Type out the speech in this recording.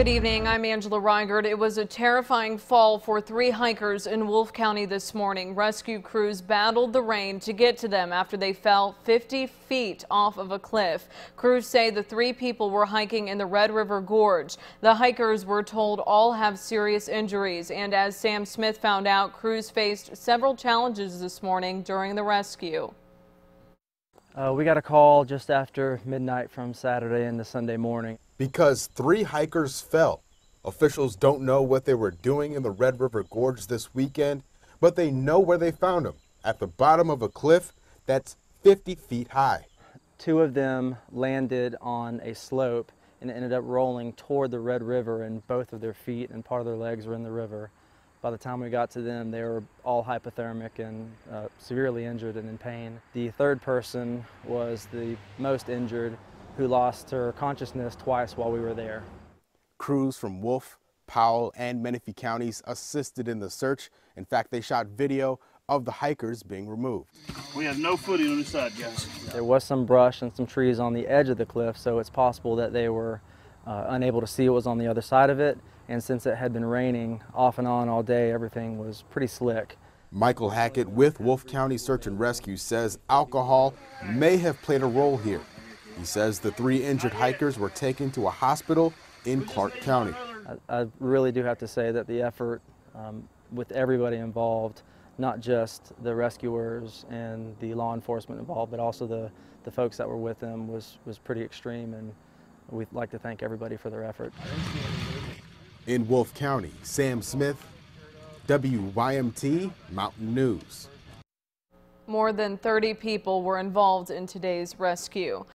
Good evening. I'm Angela Reigert. It was a terrifying fall for three hikers in Wolfe County this morning. Rescue crews battled the rain to get to them after they fell 50 feet off of a cliff. Crews say the three people were hiking in the Red River Gorge. The hikers were told all have serious injuries, and as Sam Smith found out, crews faced several challenges this morning during the rescue. Uh, we got a call just after midnight from Saturday into Sunday morning because three hikers fell. Officials don't know what they were doing in the Red River Gorge this weekend, but they know where they found them at the bottom of a cliff that's 50 feet high. Two of them landed on a slope and ended up rolling toward the Red River, and both of their feet and part of their legs were in the river. By the time we got to them, they were all hypothermic and uh, severely injured and in pain. The third person was the most injured who lost her consciousness twice while we were there. Crews from Wolfe, Powell, and Menifee counties assisted in the search. In fact, they shot video of the hikers being removed. We have no footing on this side, guys. There was some brush and some trees on the edge of the cliff, so it's possible that they were uh, unable to see what was on the other side of it. And since it had been raining off and on all day, everything was pretty slick. Michael Hackett with Wolfe County Search and Rescue says alcohol may have played a role here. He says the three injured hikers were taken to a hospital in Clark County. I, I really do have to say that the effort um, with everybody involved, not just the rescuers and the law enforcement involved, but also the, the folks that were with them was, was pretty extreme and we'd like to thank everybody for their effort. In Wolfe County, Sam Smith, WYMT Mountain News. More than 30 people were involved in today's rescue.